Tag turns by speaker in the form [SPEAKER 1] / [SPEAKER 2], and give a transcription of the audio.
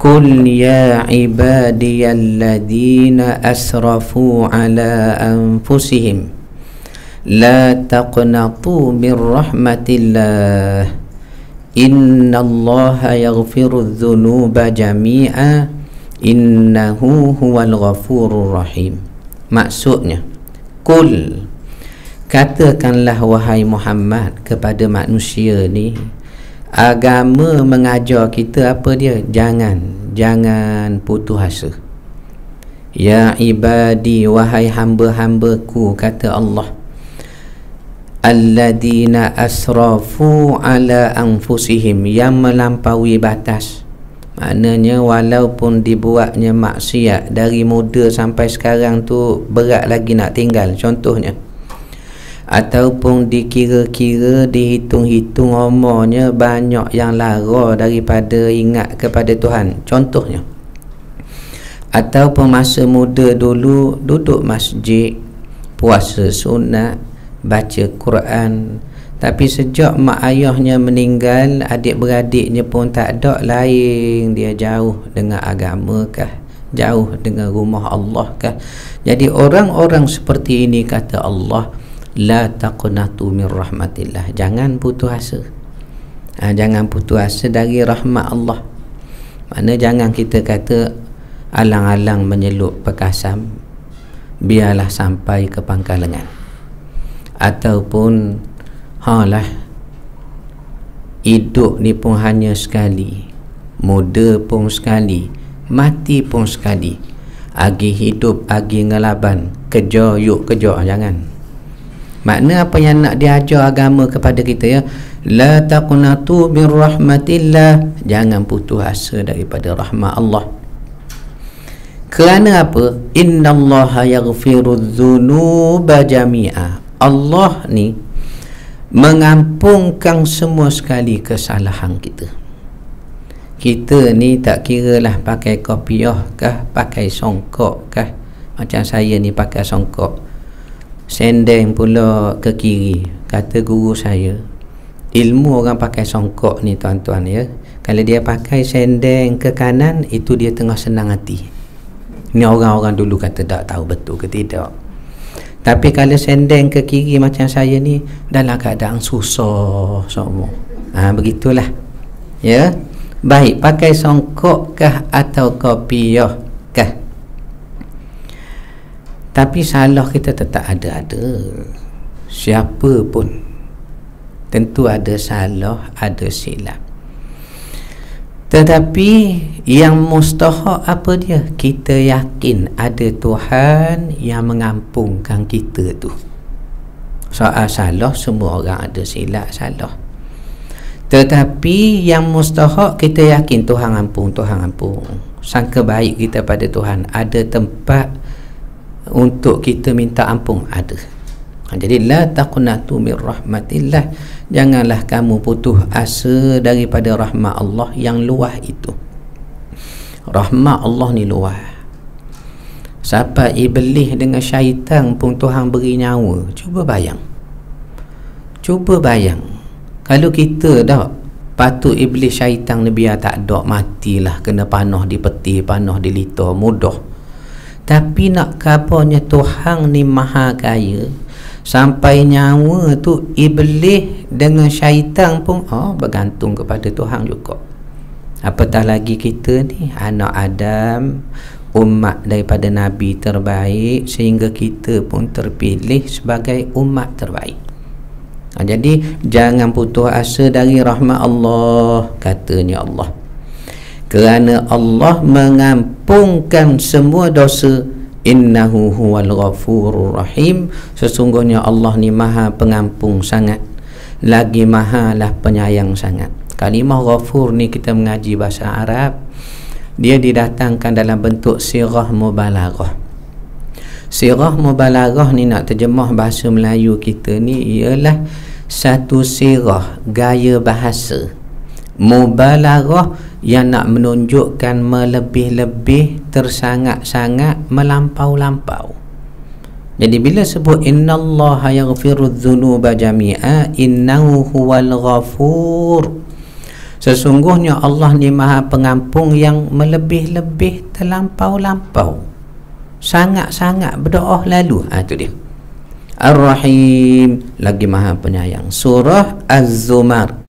[SPEAKER 1] قل يا عبادي الذين أسرفوا على أنفسهم لا تقنطوا من رحمة الله إن الله يغفر الذنوب جميعا إنه هو الغفور الرحيم maksudnya kul katakanlah wahai Muhammad kepada manusia ni agama mengajar kita apa dia? Jangan jangan putus asa. Ya ibadi wahai hamba-hambaku kata Allah. Alladina asrafu ala anfusihim yang melampaui batas. Maknanya walaupun dibuatnya maksiat dari muda sampai sekarang tu berat lagi nak tinggal contohnya ataupun dikira-kira dihitung-hitung umurnya banyak yang lara daripada ingat kepada Tuhan. Contohnya ataupun masa muda dulu duduk masjid puasa sunat baca Quran. Tapi sejak mak ayahnya meninggal adik-beradiknya pun tak ada lain. Dia jauh dengan agama kah? Jauh dengan rumah Allah kah? Jadi orang-orang seperti ini kata Allah la taqnatu min rahmatillah. Jangan putus asa. Ha, jangan putus asa dari rahmat Allah. Mana jangan kita kata alang-alang menyeluk perkasam biarlah sampai ke pangkal lengan ataupun halah hidup ni pun hanya sekali muda pun sekali mati pun sekali. Agi hidup agi ngelaban kerja yuk kerja jangan Makna apa yang nak diajar agama kepada kita ya? La taqnatu min rahmatillah Jangan putus asa daripada rahmat Allah. Kerana apa? Inna Allah yaghfiru dhunuba jami'a. Allah ni Mengampunkan semua sekali kesalahan kita. Kita ni tak kira lah pakai kopiah kah Pakai songkok kah? Macam saya ni pakai songkok sendeng pula ke kiri. Kata guru saya ilmu orang pakai songkok ni tuan-tuan ya. Kalau dia pakai sendeng ke kanan itu dia tengah senang hati. Ni orang-orang dulu kata tak tahu betul ke tidak. Tapi kalau sendeng ke kiri macam saya ni dalam keadaan susah semua. Ha, begitulah. Ya. Baik pakai songkok kah atau kopiah kah tapi salah kita tetap ada-ada. Siapa pun. Tentu ada salah ada silap. Tetapi yang mustahak apa dia? Kita yakin ada Tuhan yang mengampunkan kita tu. Soal salah semua orang ada silap salah. Tetapi yang mustahak kita yakin Tuhan ampun Tuhan ampun sangka baik kita pada Tuhan. Ada tempat untuk kita minta ampun? Ada. Ha, jadi la taqnatu min rahmatillah. Janganlah kamu putus asa daripada rahmat Allah yang luah itu. Rahmat Allah ni luah sampai iblis dengan syaitan pun Tuhan beri nyawa cuba bayang. Cuba bayang. Kalau kita dah patut iblis syaitan ni biar tak ada matilah kena panah di peti panah di lita mudah tapi nak kabarnya Tuhan ni maha kaya sampai nyawa tu iblis dengan syaitan pun oh, bergantung kepada Tuhan juga. Apatah lagi kita ni? Anak Adam umat daripada Nabi terbaik sehingga kita pun terpilih sebagai umat terbaik. Ha, jadi jangan putus asa dari rahmat Allah katanya Allah kerana Allah mengampunkan semua dosa innahu huwal ghafurur rahim. Sesungguhnya Allah ni maha pengampung sangat lagi maha lah penyayang sangat. Kalimah ghafur ni kita mengaji bahasa Arab dia didatangkan dalam bentuk sirah mubalaghah. Sirah mubalaghah ni nak terjemah bahasa Melayu kita ni ialah satu sirah gaya bahasa mubalaghah yang nak menunjukkan melebih-lebih tersangat-sangat melampau-lampau. Jadi bila sebut innallaha yaghfiru dzunuba jami'a innahu huwal ghafur sesungguhnya Allah ni maha pengampung yang melebih-lebih terlampau-lampau. Sangat-sangat berdoa lalu. Ha tu dia. Ar-Rahim. Lagi maha penyayang. Surah Az-Zumar